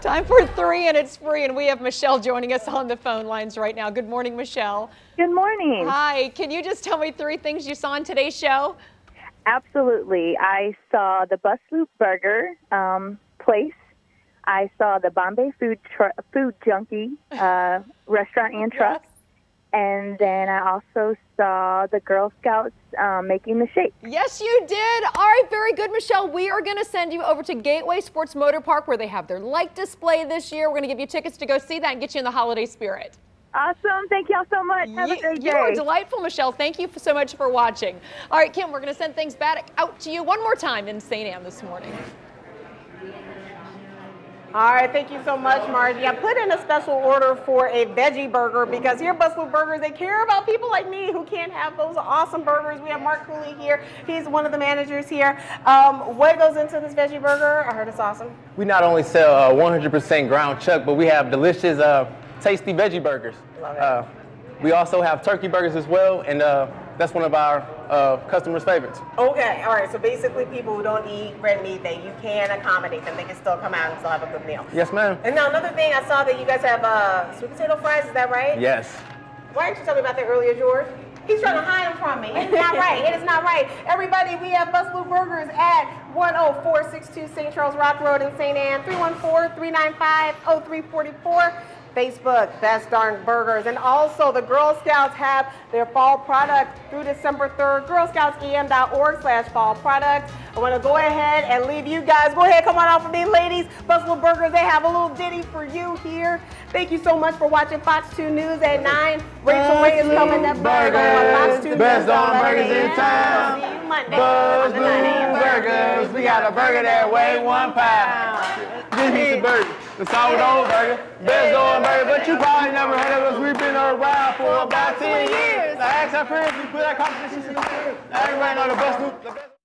Time for three, and it's free. And we have Michelle joining us on the phone lines right now. Good morning, Michelle. Good morning. Hi. Can you just tell me three things you saw in today's show? Absolutely. I saw the Bus Loop Burger um, place. I saw the Bombay Food tr- Food Junkie uh, restaurant and truck. And then I also saw the Girl Scouts um, making the shake. Yes, you did. All right, very good, Michelle. We are going to send you over to Gateway Sports Motor Park where they have their light display this year. We're going to give you tickets to go see that and get you in the holiday spirit. Awesome. Thank y'all so much. Have a You- great You are day. delightful, Michelle. Thank you so much for watching. All right, Kim, we're going to send things back out to you one more time in St. Ann this morning. All right, thank you so much, Margie. I put in a special order for a veggie burger because here at Bus Loop Burgers, they care about people like me who can't have those awesome burgers. We have Mark Cooley here. He's one of the managers here. Um, what goes into this veggie burger? I heard it's awesome. We not only sell uh, 100% ground chuck, but we have delicious, uh, tasty veggie burgers. Love it. Uh, we also have turkey burgers as well, and uh, that's one of our uh, customers' favorites. Okay, all right. So basically, people who don't eat red meat, they you can accommodate them. They can still come out and still have a good meal. Yes, ma'am. And now another thing, I saw that you guys have uh, sweet potato fries. Is that right? Yes. Why didn't you tell me about that earlier, George? He's trying to hide them from me. It's not right. It is not right. Everybody, we have Bus Loop Burgers at 10462 St. Charles Rock Road in St. Ann, 314-395-0344. Facebook, Best Darn Burgers. And also the Girl Scouts have their fall product through December 3rd. girlscoutsem.org slash fall product. I want to go ahead and leave you guys. Go ahead, come on out for me, ladies. Bus Loop Burgers, they have a little ditty for you here. Thank you so much for watching Fox 2 News at 9. Rachael Ray is coming up burger on Fox 2 Best News. darn burgers in town. See you Monday. Buzz on the 9 a.m. Blue Burgers. We got a burger that weigh one pound. This is the burger. The sourdough burger. Best darn burger. But you probably never heard of us. We've been around for about 10 years. Now ask our friends. We put our competition in the Now everybody know the best. The best.